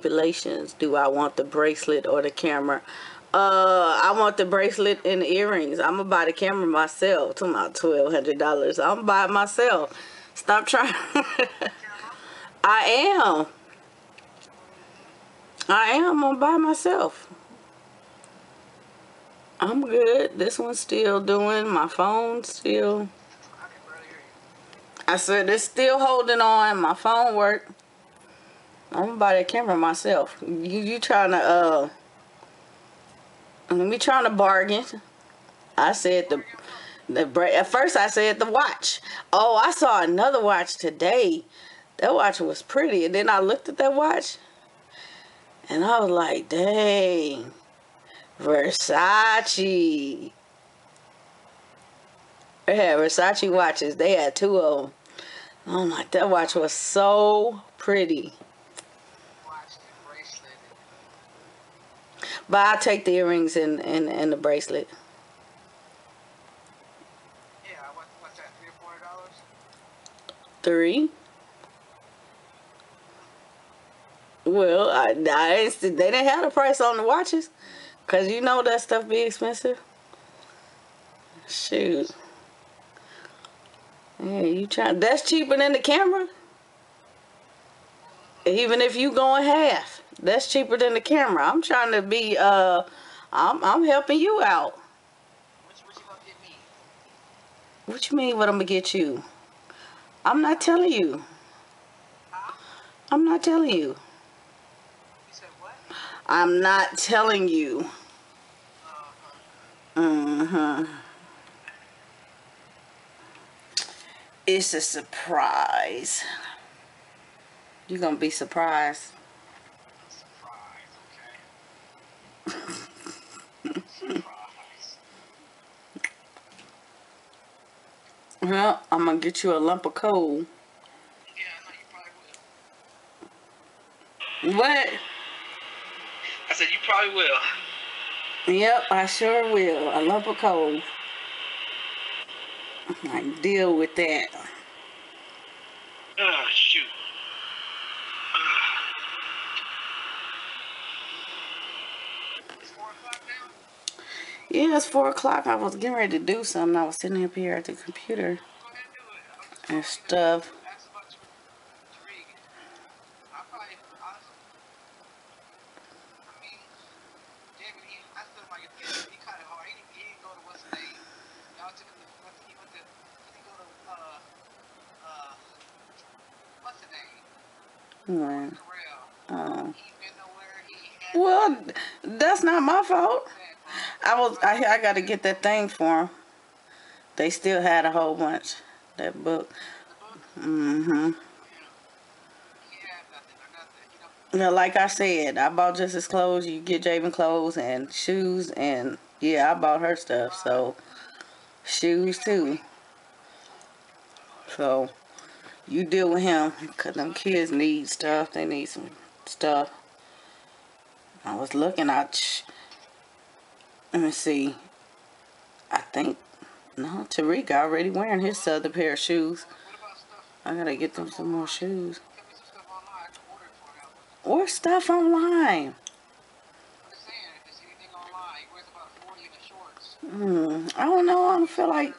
stipulations. Do I want the bracelet or the camera? Uh, I want the bracelet and the earrings. I'm gonna buy the camera myself. To my twelve hundred dollars. I'm gonna buy it myself. Stop trying. I am. I am gonna buy myself. I'm good. This one's still doing. My phone still. I said it's still holding on. My phone work. I'm gonna buy that camera myself. You you trying to uh me trying to bargain. I said the the at first I said the watch. Oh, I saw another watch today. That watch was pretty, and then I looked at that watch, and I was like, "Dang, Versace." They had Versace watches. They had two of them. Oh my, that watch was so pretty. But I'll take the earrings and, and, and the bracelet. Yeah, what, what's that, three or four dollars? Three? Well, I, I they didn't have the price on the watches. Because you know that stuff be expensive. Shoot. Yeah, you try. That's cheaper than the camera. Even if you going half. That's cheaper than the camera. I'm trying to be, uh, I'm, I'm helping you out. What, you gonna get me? What you mean what I'm gonna get you? I'm not telling you. I'm not telling you. You said what? I'm not telling you. Uh-huh. It's a surprise. You're gonna be surprised. Surprise, okay. Surprise. Well, I'm gonna get you a lump of coal. Yeah, I know you probably will. What? I said you probably will. Yep, I sure will. A lump of coal. I can deal with that. Oh, shoot. It's four o'clock now? Yeah, it's four o'clock. I was getting ready to do something. I was sitting up here at the computer and stuff. Right. Um, well, that's not my fault. I was. I. I got to get that thing for 'em. They still had a whole bunch. That book. Mm-hmm. Now, like I said, I bought just his clothes. You get Javen clothes and shoes, and yeah, I bought her stuff. So shoes too. So you deal with him, cause them kids need stuff. They need some stuff. I was looking at. Let me see. I think no, Tariq already wearing his other pair of shoes. I gotta get them some more shoes. Or stuff online. I'm just saying, if there's anything online, he wears about 40 in the shorts. Hmm, I don't know. I don't feel like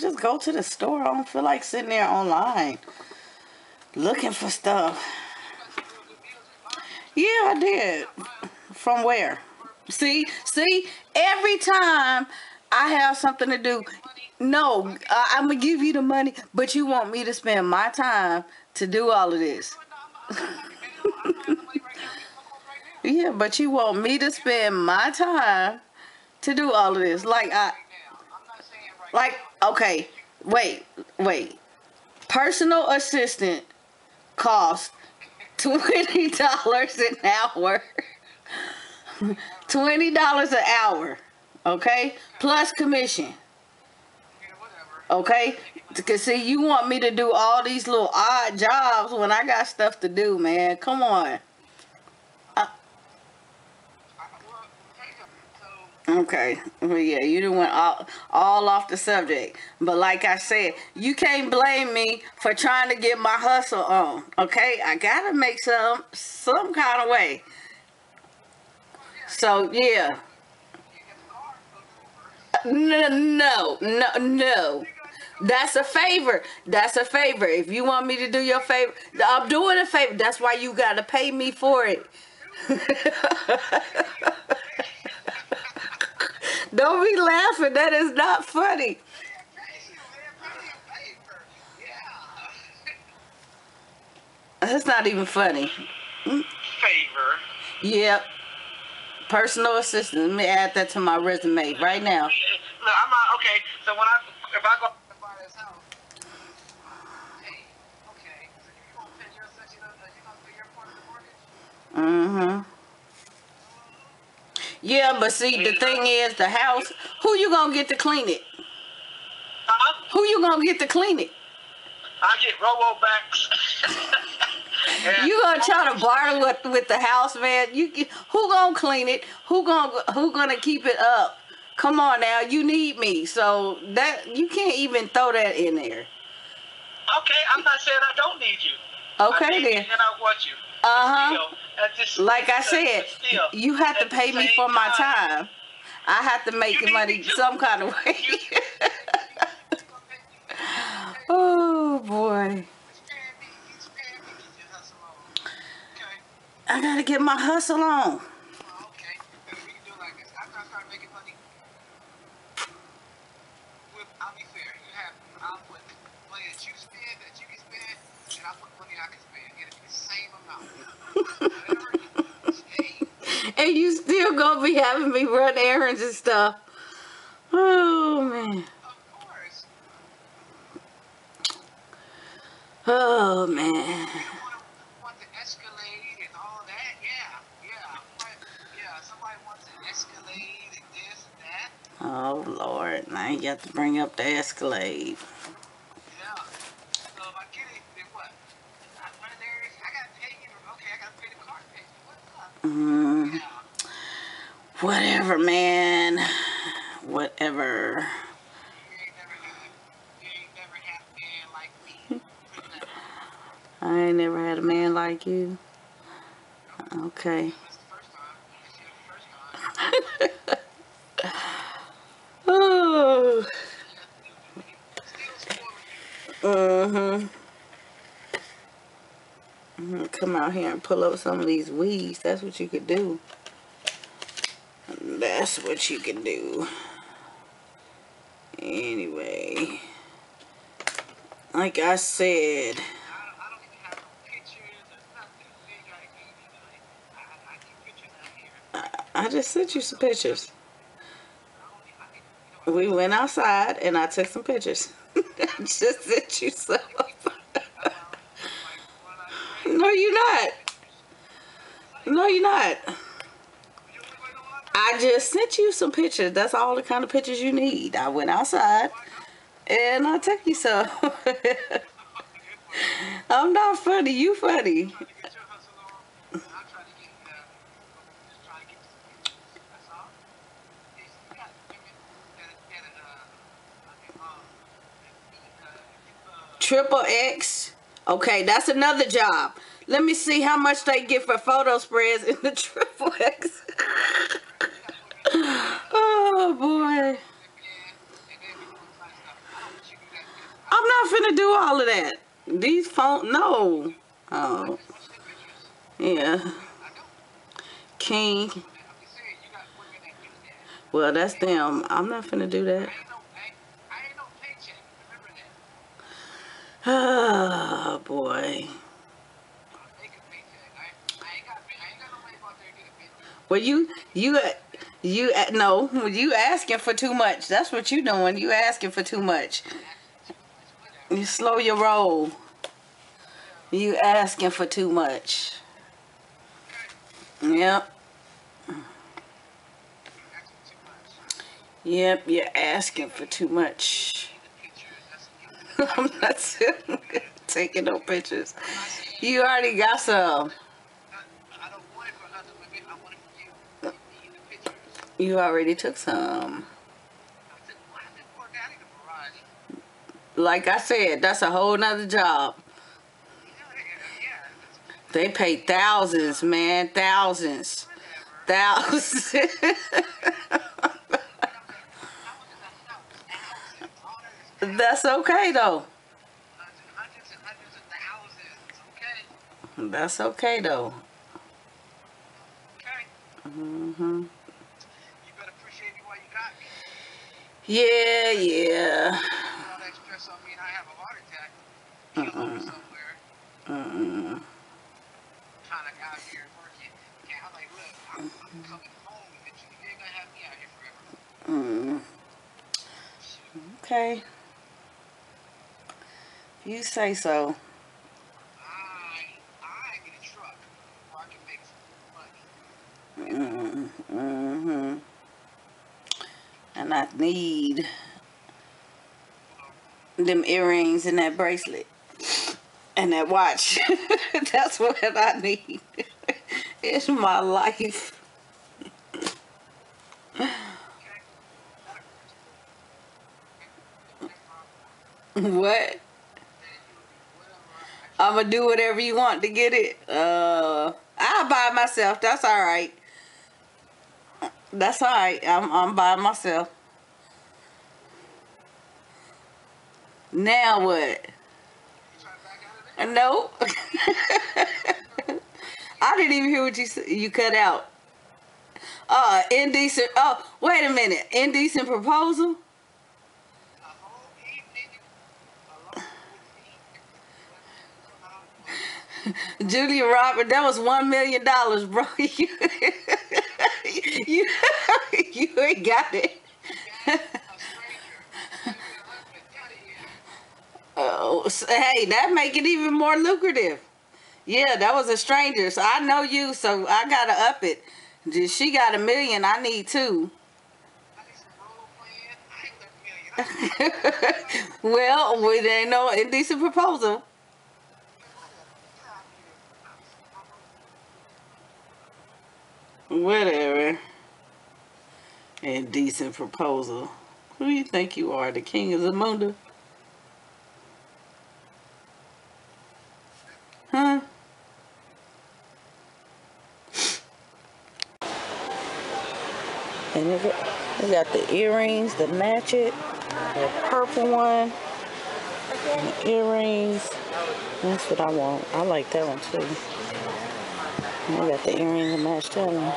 just go to the store. I don't feel like sitting there online looking for stuff. Yeah, I did. From where? See, see, every time I have something to do, no, I, I'm gonna give you the money, but you want me to spend my time to do all of this. Yeah, but you want me to spend my time to do all of this. Like I, like okay, wait, wait. Personal assistant costs twenty dollars an hour. Twenty dollars an hour, okay, plus commission. Okay, Cause see, you want me to do all these little odd jobs when I got stuff to do, man. Come on. So, Okay. Well, yeah, you done went all, all off the subject. But like I said, you can't blame me for trying to get my hustle on. Okay? I gotta make some some kind of way. So yeah. You get the car, go to Uber. No, no, no, no. That's a favor. That's a favor. If you want me to do your favor, I'm doing a favor. That's why you gotta pay me for it. Don't be laughing. That is not funny. Pay you, man. Pay you a favor. Yeah. That's not even funny. Favor. Yep. Personal assistant. Let me add that to my resume right now. Look, I'm not okay. So when I if I go to buy this house, hey, okay, so you gonna pay your section of the, you gonna pay your part of the mortgage? Mm-hmm. Yeah, but see, the thing is, the house, who you gonna get to clean it? Huh? Who you gonna get to clean it? I get robo backs. You gonna try to barter with with the house, man? You who gonna clean it? Who gonna who gonna keep it up? Come on now, you need me. So that you can't even throw that in there. Okay, I'm not saying I don't need you. Okay need you then. and I want you. Uh huh. Still, Like I said, still, you have to pay me for my time. I have to make You need money me some kind of way. You- you gonna pay me- oh boy, you paying me, you paying me, you just hustle on. Okay. I gotta get my hustle on. And And you still gonna be having me run errands and stuff. Oh man. of course. Oh man. You don't want to want to Escalade and all that. Yeah, yeah. But, yeah, somebody wants to Escalade and this and that. Oh Lord, now you got to bring up the Escalade. Yeah. So if I get what? I, one of theirs, I gotta pay you. Okay, I gotta pay the car payment. What's up? Mm, Yeah. whatever, man. Whatever. You ain't never had, you ain't never had a man like me. Put it that way. I ain't never had a man like you. Okay. That's the first time. This year, the first time. Mm-hmm. Mhm, Come out here and pull up some of these weeds. That's what you could do. That's what you can do. Anyway, like I said, I just sent you some pictures. I don't need, I need, you know, We went outside and I took some pictures. Just sent you some. no, you're not. No, you're not. I just sent you some pictures. That's all the kind of pictures you need. I went outside and I took you some. I'm not funny. You funny. Triple X. Okay, that's another job. Let me see how much they get for photo spreads in the Triple X. oh boy. I'm not finna do all of that. These phone no. Oh yeah. King. Well that's them. I'm not finna do that. Oh boy. Well you you you uh, no you asking for too much. That's what you doing. You asking for too much. You slow your roll. You asking for too much. Yep. Yep, you're asking for too much. I'm not taking no pictures. You already got some. You. Already took some. Like I said, that's a whole nother job. They pay thousands, man, thousands, thousands. that's okay though. Hundreds and hundreds of thousands, okay? That's okay though. Okay. hmm You better appreciate me while you got me. Yeah, yeah. Here forever. Mm. Okay. You say so. I, I get a truck where I can say so. Mm-hmm. And I need them earrings and that bracelet and that watch. That's what I need. it's my life. What? I'm gonna do whatever you want to get it. Uh, I'll buy myself. That's all right. That's all right. I'm I'm by myself. Now what? Nope. I didn't even hear what you you cut out. Uh, indecent. Oh, wait a minute. Indecent proposal. A whole evening alone with me. Julia Robert, that was one million dollars, bro. You, you, you ain't got it. Oh, hey, that make it even more lucrative. Yeah, that was a stranger. So I know you, so I gotta up it. She got a million. I need two. Well, we ain't no indecent proposal. Whatever. Indecent proposal. Who do you think you are, the king of Zamunda? Huh? And they got, got the earrings that match it. The purple one. The earrings. That's what I want. I like that one too. And they got the earrings that match that.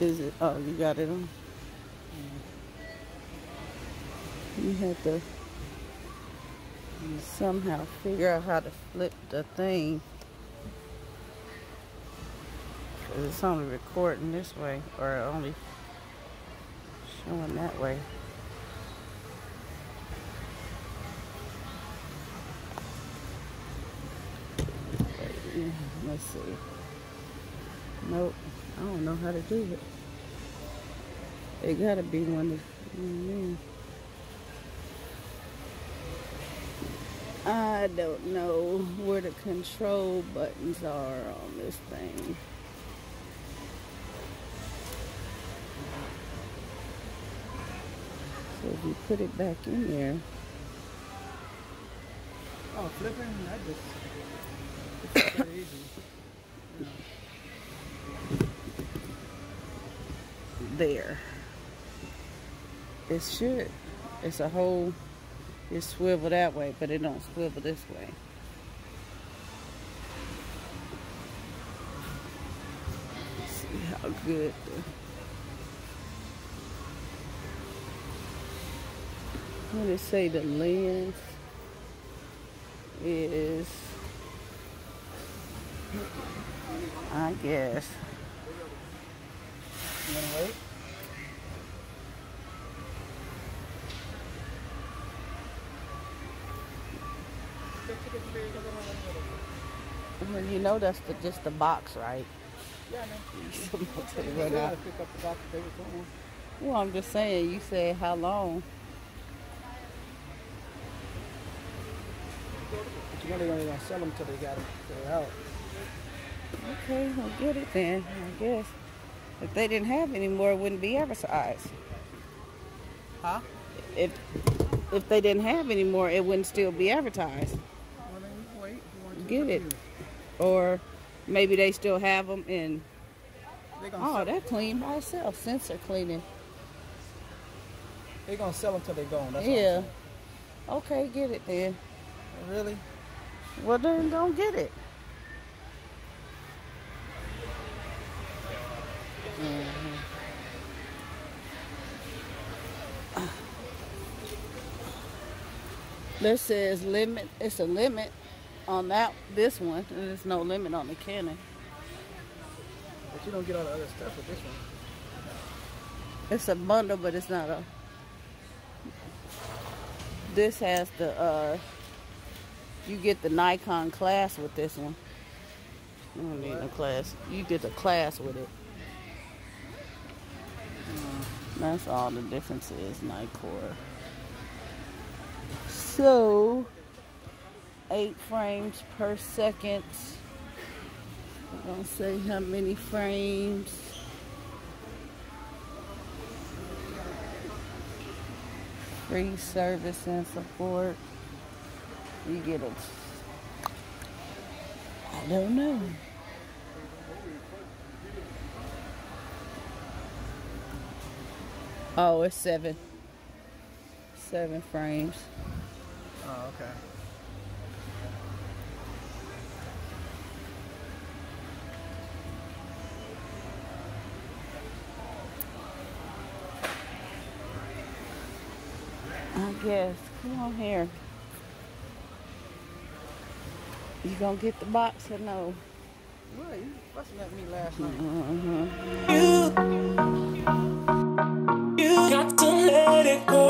Is it? Oh, you got it on. You have to somehow figure out how to flip the thing. Cause it's only recording this way, or only showing that way. Let's see. Nope, I don't know how to do it. It gotta be one of. mm, I don't know where the control buttons are on this thing. So if you put it back in there, Oh, flipping, that just, it's very easy. there. It should. It's a whole, it swivel that way, but it don't swivel this way. Let's see how good the, what did it say the lens is, I guess. You wanna wait? Well, you know that's the, just the box, right? Yeah, man. Somebody say You run gotta out. pick up the box they were going. Well, I'm just saying, you said how long? They're only gonna sell them till they got them, they're out. Okay, we'll get it then, I guess. If they didn't have any more, it wouldn't be advertised. Huh? If if they didn't have any more, it wouldn't still be advertised. Well, then wait. If you want to. Get it. Or maybe they still have them gonna Oh, that clean by itself. Sensor cleaning. They're gonna sell them till they're gone. That's Yeah. Okay, get it then. Really? Well, then don't get it. This says limit. It's a limit on that this one. and There's no limit on the Canon. But you don't get all the other stuff with this one. It's a bundle, but it's not a. This has the. uh You get the Nikon class with this one. You don't need no class. You get the class with it. Mm, that's all the difference is, Nikkor. So, eight frames per second. I don't say how many frames. Free service and support. You get a. I don't know. Oh, it's seven. Seven frames. Oh, okay. I guess. Come on here. You gonna get the box or no? Well, you fussing at me last night. Mm-hmm. You got to let it go. You, you got to let it go.